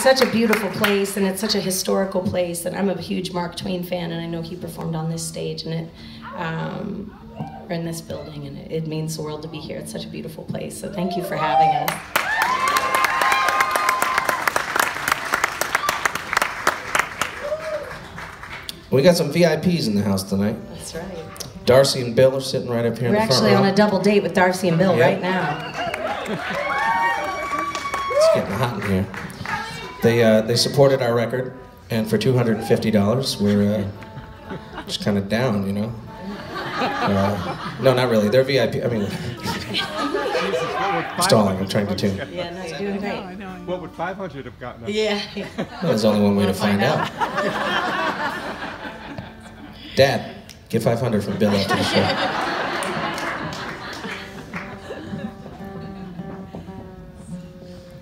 it's such a beautiful place and it's such a historical place. And I'm a huge Mark Twain fan, and I know he performed on this stage and it, um, or in this building, and it, it means the world to be here. It's such a beautiful place. So thank you for having us. We got some VIPs in the house tonight. That's right. Darcie and Bill are sitting right up here We're in the front actually row. on a double date with Darcie and Bill Yep. right now. It's getting hot in here. They uh, they supported our record, and for two hundred and fifty dollars, we're uh, just kind of down, you know. Uh, no, not really. They're VIP. I mean, stalling. I'm trying to tune. Yeah, no, you're doing great. What would 500 have gotten us? Yeah. yeah. There's only one way to find find out. Dad, give five hundred for Bill after the show.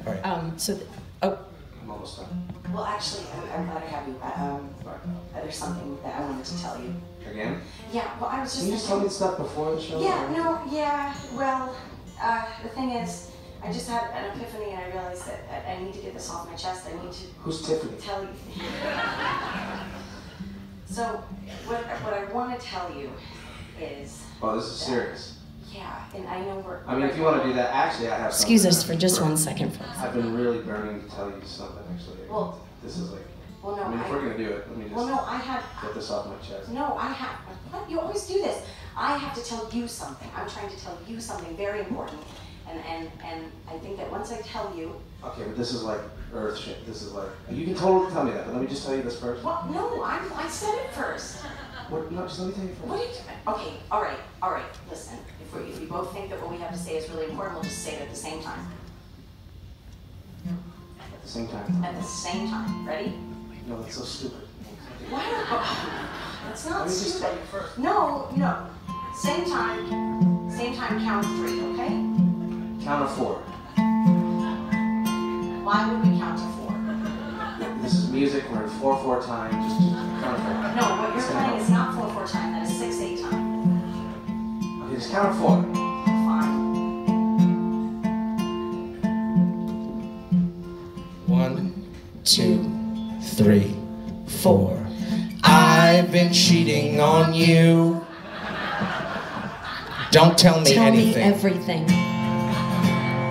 All right. Um, so, th- I'm almost done. Well, actually, I'm, I'm glad I have you. Um, uh, there's something that I wanted to tell you. Again? Yeah, well, I was just Can you tell me stuff before the show? Yeah, no, yeah. Well, uh, the thing is, I just had an epiphany and I realized that I, I need to get this off my chest. I need to Who's Tiffany? tell you. so, what, what I want to tell you is, Oh, this is serious. Yeah, and I know we're. I mean, if you want to do that, actually, I have. excuse us for just one second, folks. I've been really burning to tell you something. Actually, Well- this is like. Well, no, I mean, if I- we're gonna do it, let me just Well, no, I have. get this off my chest. No, I have. What? You always do this. I have to tell you something. I'm trying to tell you something very important, and and and I think that once I tell you, Okay, but this is like earth shit. This is like. You can totally tell me that, but let me just tell you this first. well, no, I I said it first. What? No, just let me tell you first. What did? Okay, all right, all right. Listen, if we if we both think that what we have to say is really important, we'll just say it at the same time. At the same time. At the same time. Ready? No, that's so stupid. Why? are- That's Let not me just tell stupid. you first. No, no. Same time. Same time. Count three. Okay? Count of four. Why would we music. We're in four four time. Just, just count of four. No, what you're playing is not four four time. That is six eight time. Okay, just count of four. Fine. One, two, three, four. I've been cheating on you. Don't tell me Tell anything. me everything.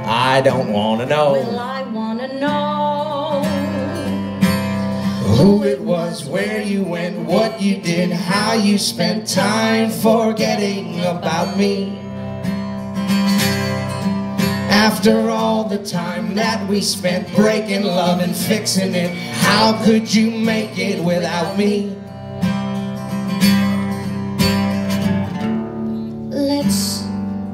I don't want to know who it was, where you went, what you did, how you spent time forgetting about me. After all the time that we spent breaking love and fixing it, how could you make it without me? Let's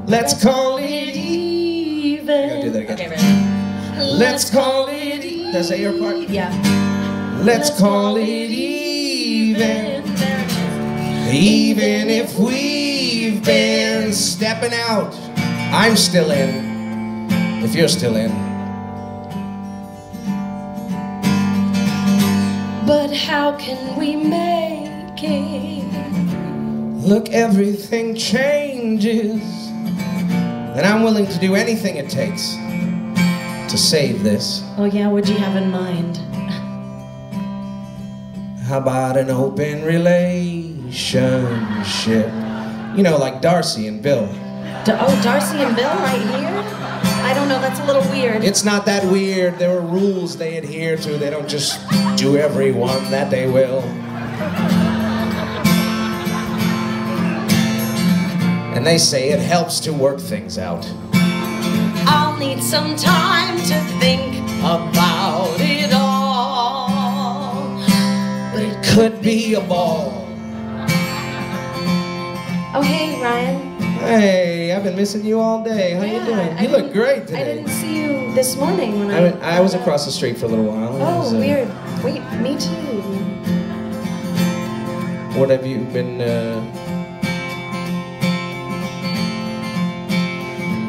Let's call it even. do that again. Okay, ready? Let's call it even. Did I your part? Yeah. Let's call it even. There it is. Even if we've been stepping out, I'm still in. If you're still in. But how can we make it? Look, everything changes. And I'm willing to do anything it takes to save this. Oh yeah, what'd you have in mind? How about an open relationship? You know, like Darcie and Bill. Da- oh, Darcie and Bill right here? I don't know, that's a little weird. It's not that weird. There are rules they adhere to. They don't just do every one that they will. And they say it helps to work things out. I'll need some time to think about it could be a ball. Oh, hey, Ryan. Hey, I've been missing you all day. How you Yeah, doing? I You look didn't- great I didn't see you this morning when I. I, went- I was across the street for a little while. It was, Oh, uh, weird. Wait, me too. What have you been? Uh...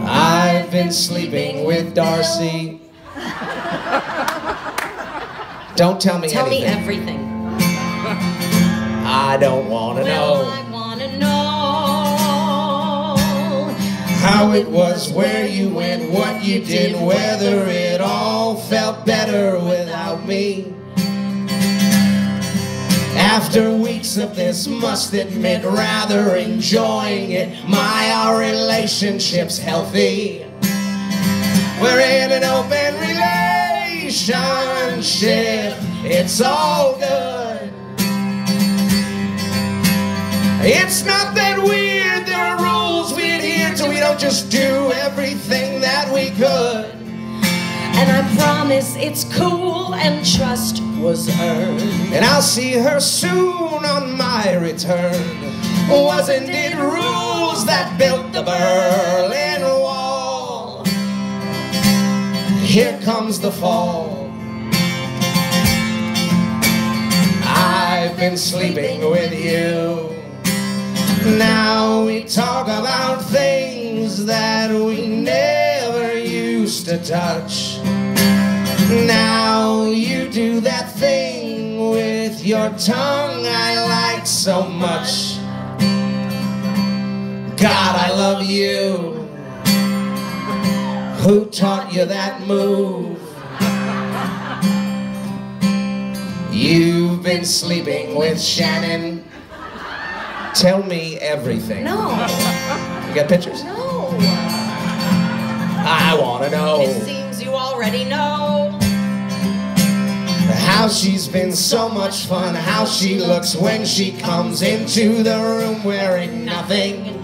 I've been sleeping with Darcie. Don't tell me Tell me everything. I don't want to Well, know I wanna know how it was, where you went, what you did, whether it all felt better without me. After weeks of this, must admit, rather enjoying it. My our relationship's healthy. We're in an open relationship. It's all good. It's not that weird. There are rules we adhere to. We don't just do everything that we could. And I promise it's cool and trust was earned. And I'll see her soon on my return. Wasn't it rules that built the Berlin Wall? Here comes the fall. I've been sleeping with you. Now we talk about things that we never used to touch. Now you do that thing with your tongue I like so much. God, I love you. Who taught you that move? You've been sleeping with Shannon. Tell me everything. No, You got pictures? no. I want to know. It seems you already know. How she's been so much fun, how she looks when she comes into the room wearing nothing.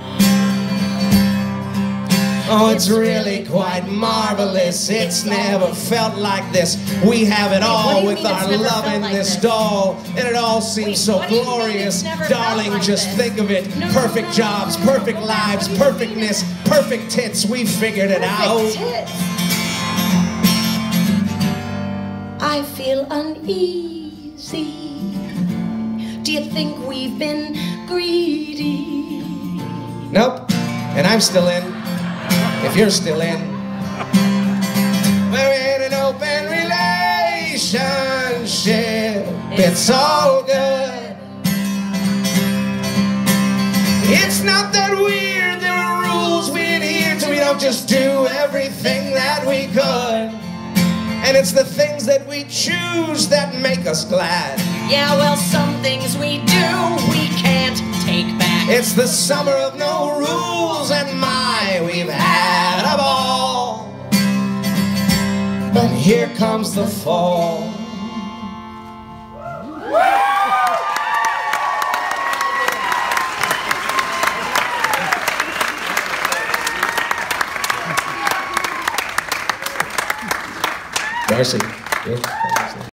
Oh, it's really quite marvelous. It's never felt like this. We have it all with our love in like this this? doll, and it all seems Wait, so what do you mean glorious. it's never felt Darling, like just this? think of it. No, perfect no, jobs, no, no, perfect lives, what do you mean perfectness, perfect tits. We figured it out. Tits. I feel uneasy. Do you think we've been greedy? Nope. And I'm still in. If you're still in. We're in an open relationship. It's all good. It's not that weird. There are rules we adhere to. We don't just do everything that we could. And it's the things that we choose that make us glad. Yeah, well, some things we do we. It's the summer of no rules, and my, we've had a ball. But here comes the fall. Darcie.